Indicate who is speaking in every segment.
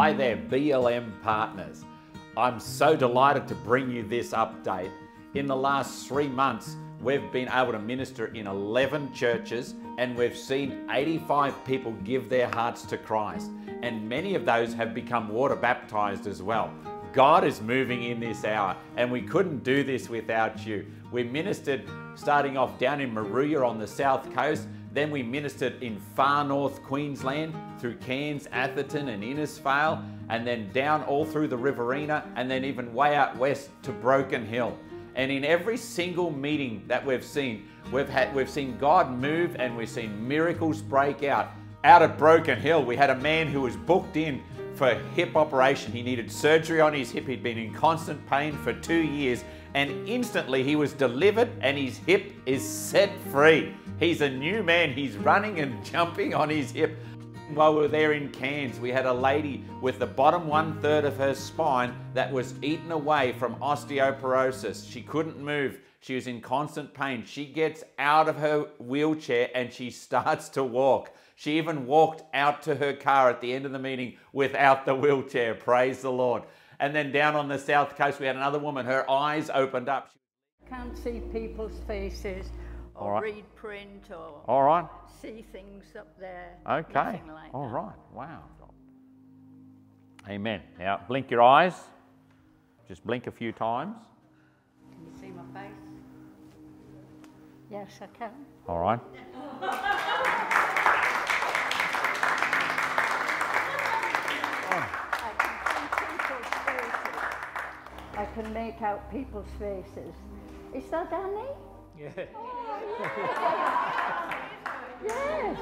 Speaker 1: Hi there, BLM partners. I'm so delighted to bring you this update. In the last three months, we've been able to minister in 11 churches and we've seen 85 people give their hearts to Christ. And many of those have become water baptized as well. God is moving in this hour, and we couldn't do this without you. We ministered starting off down in Moruya on the south coast, then we ministered in far north Queensland through Cairns, Atherton, and Innisfail, and then down all through the Riverina, and then even way out west to Broken Hill. And in every single meeting that we've seen, we've had we've seen God move and we've seen miracles break out. Out at Broken Hill, we had a man who was booked in for hip operation. He needed surgery on his hip. He'd been in constant pain for two years, and instantly he was delivered and his hip is set free. He's a new man. He's running and jumping on his hip. While we were there in Cairns, we had a lady with the bottom one third of her spine that was eaten away from osteoporosis. She couldn't move. She was in constant pain. She gets out of her wheelchair and she starts to walk. She even walked out to her car at the end of the meeting without the wheelchair. Praise the Lord. And then down on the south coast, we had another woman. Her eyes opened up.
Speaker 2: Can't see people's faces or
Speaker 1: right.
Speaker 2: read print or
Speaker 1: All right.
Speaker 2: see things up there.
Speaker 1: Okay.
Speaker 2: Like
Speaker 1: All
Speaker 2: that.
Speaker 1: right. Wow. Amen. Now, blink your eyes. Just blink a few times.
Speaker 2: Can you see my face? Yes, I can.
Speaker 1: All right.
Speaker 2: I can make out people's faces. Is that Annie?
Speaker 3: Yeah.
Speaker 2: Yes.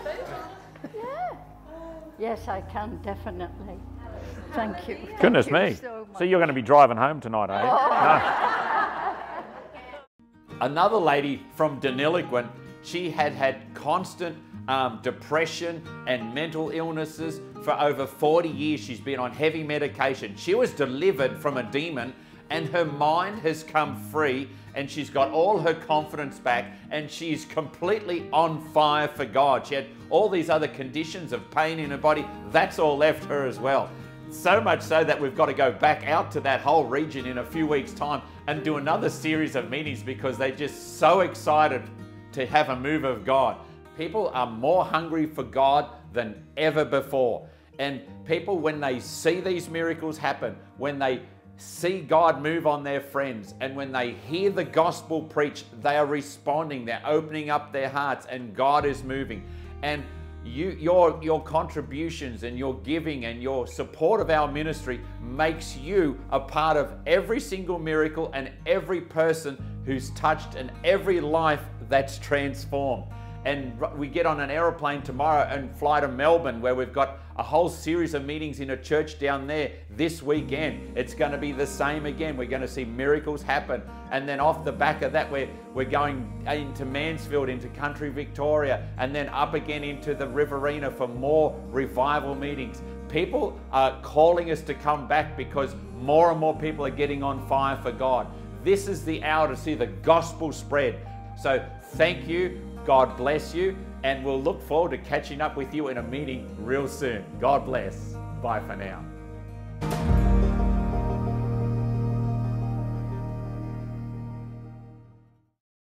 Speaker 2: Yeah. Yes, I can definitely. Thank you. Thank
Speaker 1: Goodness
Speaker 2: you
Speaker 1: me.
Speaker 2: So.
Speaker 1: So you're going to be driving home tonight, are you? No. Another lady from Deniliquin, she had had constant um, depression and mental illnesses for over 40 years. She's been on heavy medication. She was delivered from a demon and her mind has come free and she's got all her confidence back and she's completely on fire for God. She had all these other conditions of pain in her body. That's all left her as well. So much so that we've got to go back out to that whole region in a few weeks' time and do another series of meetings because they're just so excited to have a move of God. People are more hungry for God than ever before. And people, when they see these miracles happen, when they see God move on their friends, and when they hear the gospel preached, they are responding, they're opening up their hearts, and God is moving. And you, your, your contributions and your giving and your support of our ministry makes you a part of every single miracle and every person who's touched and every life that's transformed. And we get on an aeroplane tomorrow and fly to Melbourne, where we've got a whole series of meetings in a church down there this weekend. It's going to be the same again. We're going to see miracles happen. And then off the back of that, we're, we're going into Mansfield, into country Victoria, and then up again into the Riverina for more revival meetings. People are calling us to come back because more and more people are getting on fire for God. This is the hour to see the gospel spread. So thank you. God bless you. And we'll look forward to catching up with you in a meeting real soon. God bless. Bye for now.